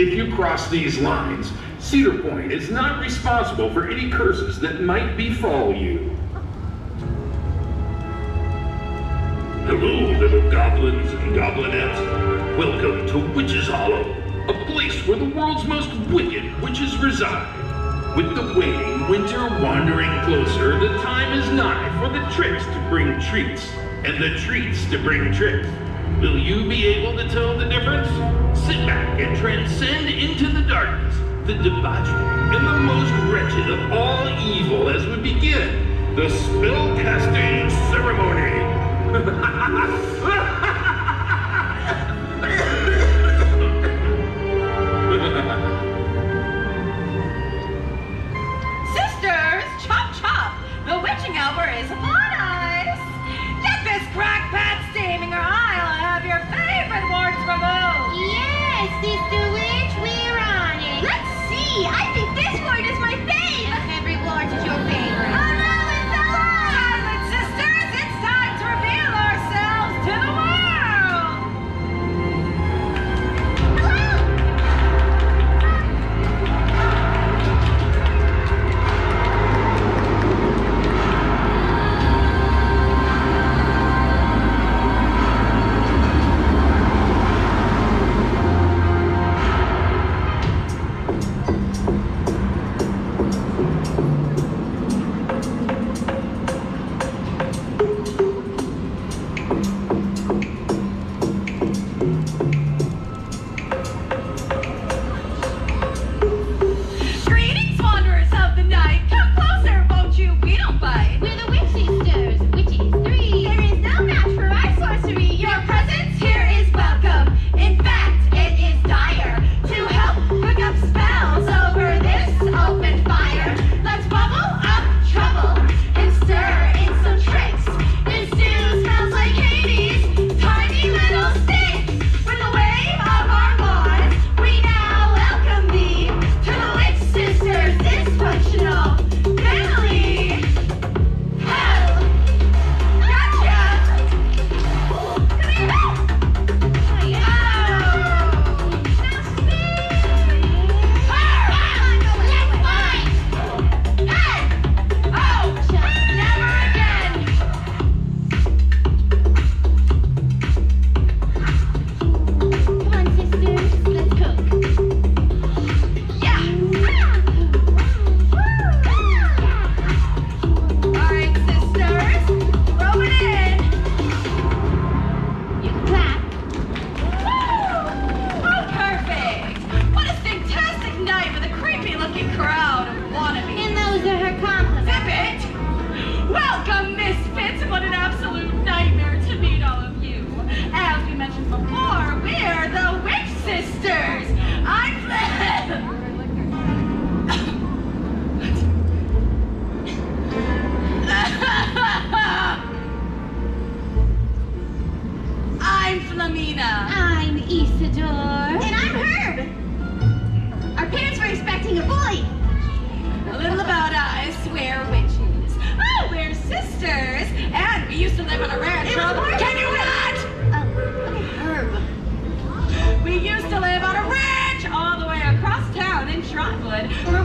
if you cross these lines. Cedar Point is not responsible for any curses that might befall you. Hello, little goblins and goblinettes. Welcome to Witch's Hollow, a place where the world's most wicked witches reside. With the waning winter wandering closer, the time is nigh for the tricks to bring treats, and the treats to bring tricks. Will you be able to tell the difference? Sit back and transcend into the darkness, the debauchery, and the most wretched of all evil as we begin the spell casting ceremony. good.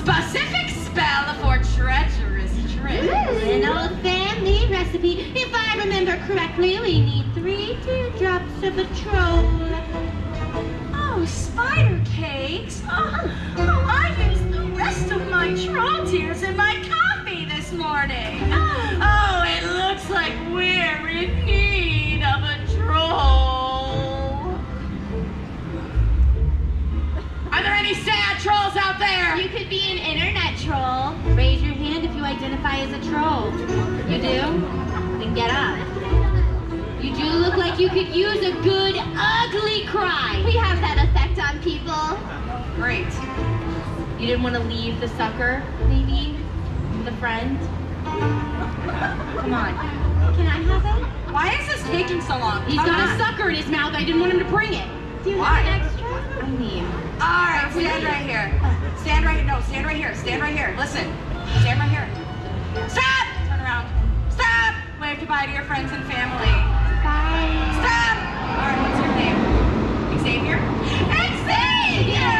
Specific spell for treacherous trick. An old family recipe. If I remember correctly, we need three teardrops of a troll. Oh, spider cakes. Oh, oh, I used the rest of my troll tears in my coffee this morning. Oh, it looks like we're in need of a troll. Trolls out there? You could be an internet troll. Raise your hand if you identify as a troll. You do? Then get up. You do look like you could use a good ugly cry. We have that effect on people. Great. You didn't want to leave the sucker, maybe? The friend? Come on. Can I have it? Why is this taking so long? He's Come got on. a sucker in his mouth. I didn't want him to bring it. Do you Why? have an extra? I mean, All right, stand right here. Stand right here. No, stand right here. Stand right here. Listen. Stand right here. Stop! Turn around. Stop! Wave goodbye to your friends and family. bye. Stop! All right, what's your name? Xavier? Xavier!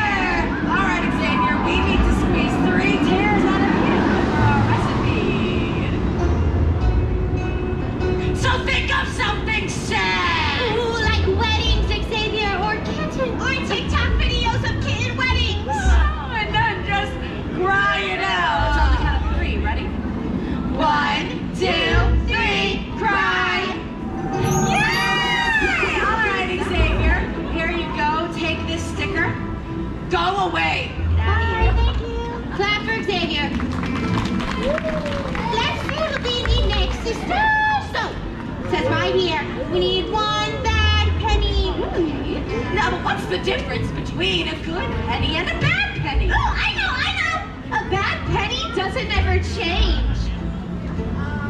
We need one bad penny. Hmm. Now, what's the difference between a good penny and a bad penny? Oh, I know, I know. A bad penny doesn't ever change.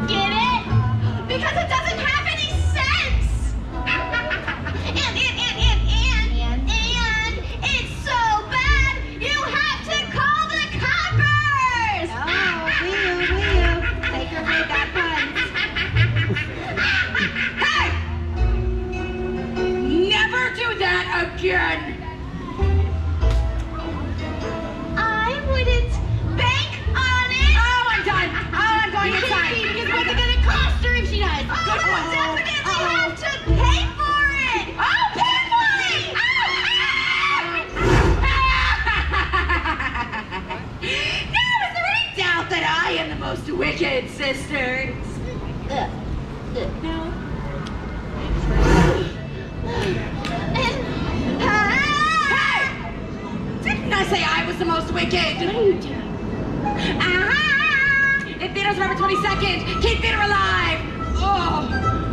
Get it? Because it doesn't have again. I wouldn't bank on it. Oh, I'm done. Oh, I'm going inside. Because what's it gonna cost her if she does? Oh, Good oh, one. definitely Uh-oh. have to pay for it. Oh, pay for it! Oh, now, is there any doubt that I am the most wicked sisters? Theaters November 22nd. Keep theater alive. Oh.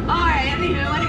All right. Anywho, out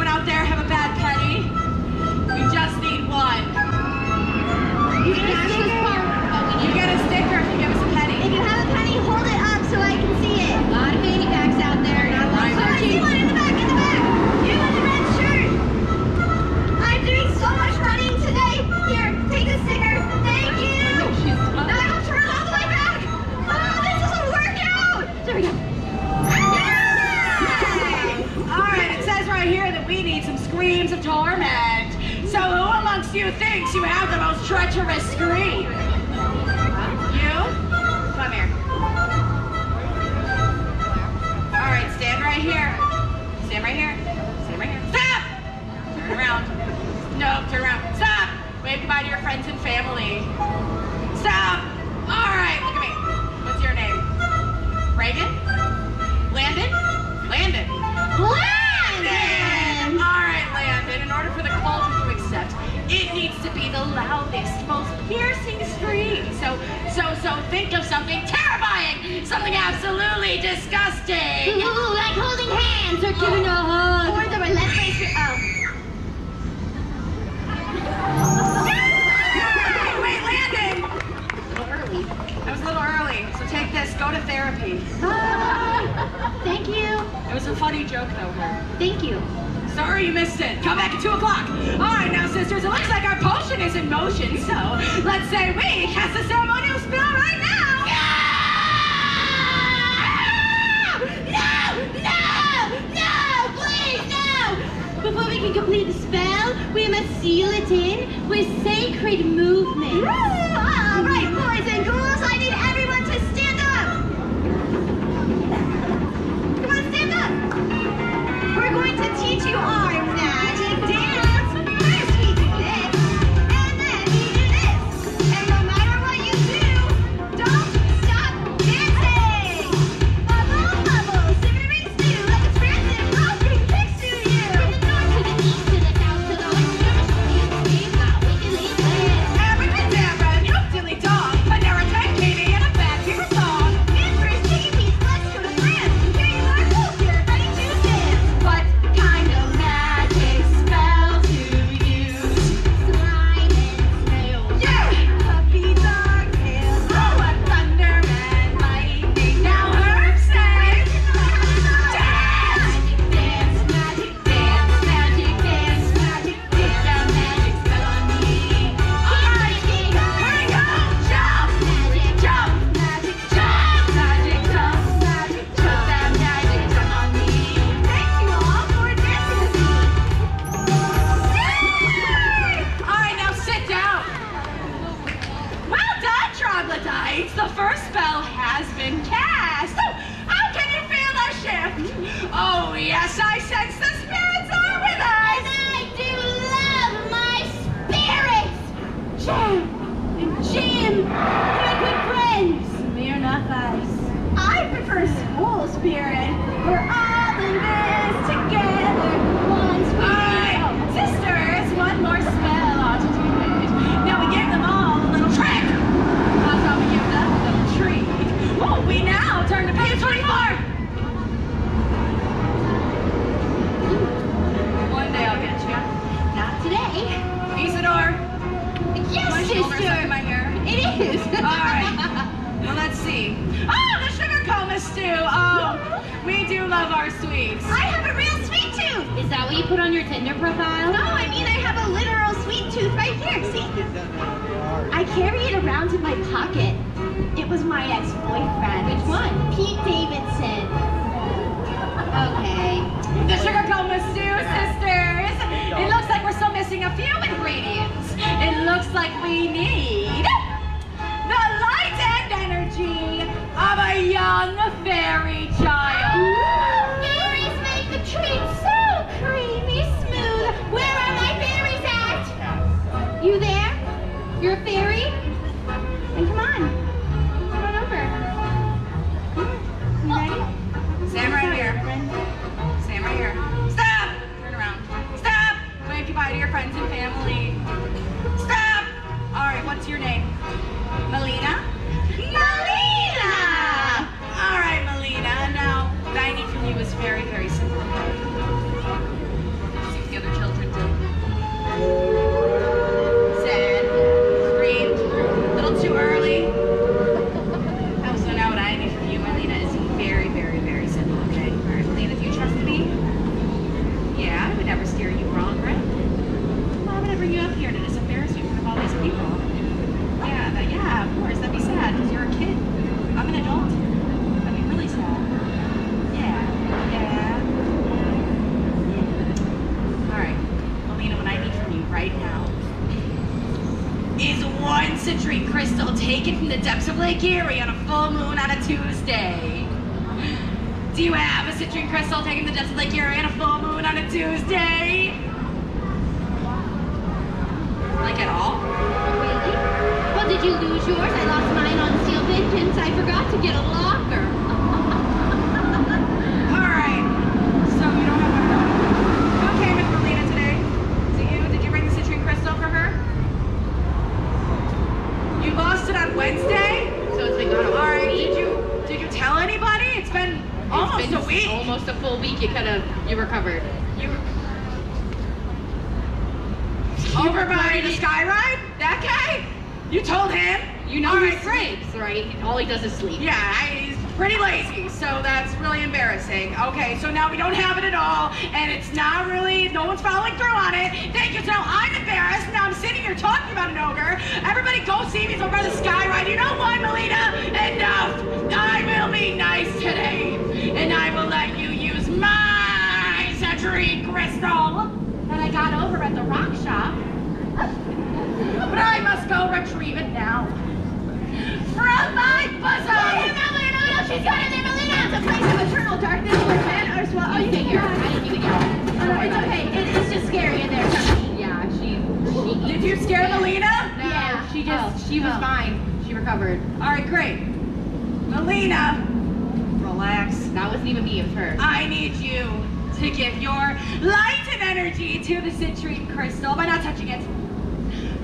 a funny joke, though, Herb. Thank you. Sorry you missed it. Come back at 2 o'clock. All right, now, sisters, it looks like our potion is in motion, so let's say we cast a ceremonial spell right now. No! No! No! Please, no! Before we can complete the spell, we must seal it in with sacred movement. All ah, right, boys and girls, I yes, I sense the spirits are with us! And. I do love my spirits. Jam and Jim, my good friends. Smirnoff Ice. I prefer school spirit. Hair. It is. All right. Well, let's see. Oh, the sugar coma stew. Oh, we do love our sweets. I have a real sweet tooth. Is that what you put on your Tinder profile? No, I mean I have a literal sweet tooth right here. See? I carry it around in my pocket. It was my ex-boyfriend. Which one? Pete Davidson. Okay. The sugar coma stew, sisters. It looks like we're still missing a few ingredients. It looks like we need the light and energy of a young fairy child. I forgot to get a locker. All right. So you don't have one. With Melina today? Is it you? Did you bring the citrine crystal for her? You lost it on Wednesday? So it's been gone All right. Did you did you tell anybody? It's been It's almost been a week. Almost a full week. You could have you recovered. You over by the sky ride? That guy? You told him? You know All right, and all he does is sleep. Yeah, I, he's pretty lazy, so that's really embarrassing. Okay, so now we don't have it at all, and it's not really, no one's following through on it. Thank you, so now I'm embarrassed. Now I'm sitting here talking about an ogre. Everybody go see me over the sky ride. You know what, Melina? Enough! I will be nice today, and I will let you use my citrine crystal that I got over at the rock shop. but I must go retrieve it now. From my bosom! no, no, no, no, she's got it there, Melina. It's a place of eternal darkness where men are swallowed. Oh, you Figure. figure. I didn't even. Oh, no, it's okay. It, it's just scary in there. Yeah, she. she Did you scare Melina? No, Yeah. she just. Oh. She was Oh. fine. She recovered. All right, great. Melina, relax. That wasn't even me. It was her. I need you to give your light and energy to the citrine crystal by not touching it,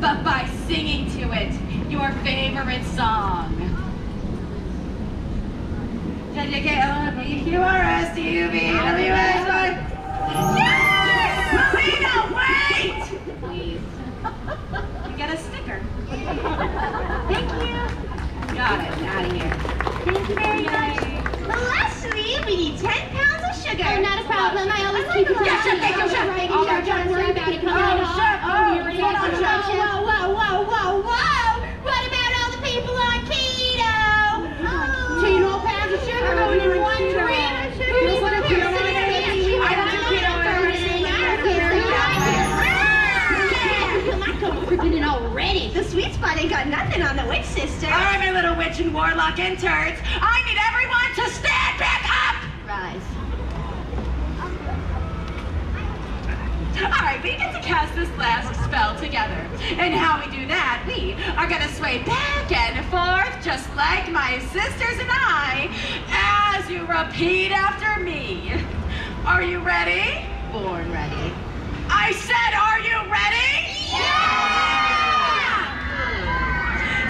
but by singing to it your favorite song. Melina, wait! Please. You get a sticker. Thank you. Got it. Out of here. Thank you very much. Lastly, we need 10 pounds of sugar. Oh, not a problem. I always keep it Yeah, sure, take your shot. Right, Oh, sure, don't worry about it. Come Oh, on, sure. oh, Oh, you're hold on, right. sure, sure. Whoa, whoa, whoa, whoa, whoa. What about all the people on keto? Oh. Two more pounds of sugar Oh, going in you're one keto. drink. Feels like a Keto. keto. I don't do keto. Come on, come on. Freaking it already. The sweet spot ain't got nothing on the witch sister. All right, my little witch and warlock interns. I need everyone to stand back up. Rise. All right, we get to cast this last spell together. And how we do that, we are gonna sway back and forth just like my sisters and I as you repeat after me. Are you ready? Born ready. I said, are you ready? Yeah.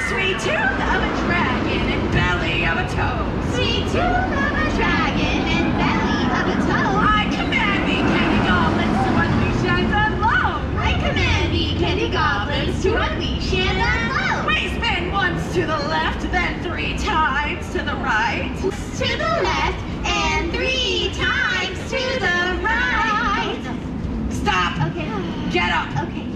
Sweet tooth of a dragon and belly of a toad. Sweet tooth of a right. To the left and three times to the right. Stop. Okay. Get up. Okay.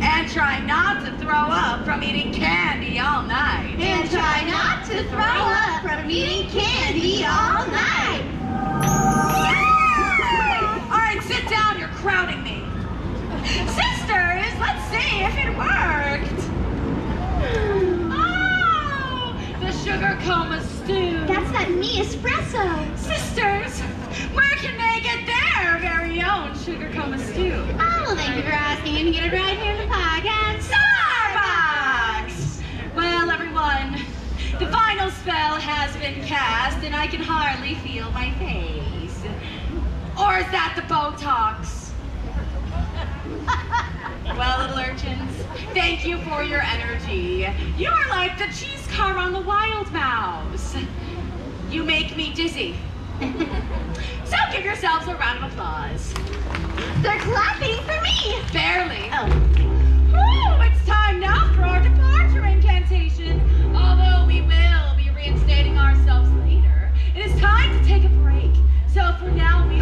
And try not to throw up from eating candy all night. And try not to throw up from eating candy all night. All right, sit down. You're crowding me. Sisters, let's see if it worked. Oh, the sugar coma stew. That's that me espresso. Sisters, where can they get their very own sugar coma stew? Oh, well, thank you for asking. You can get it right here in the podcast. Starbucks! Well, everyone, the final spell has been cast, and I can hardly feel my face. Or is that the Botox? well, little urchins, thank you for your energy. You are like the cheese car on the wild mouse. You make me dizzy. so give yourselves a round of applause. They're clapping for me. Barely. Oh. Woo, it's time now for our departure incantation. Although we will be reinstating ourselves later, it is time to take a break. So for now, we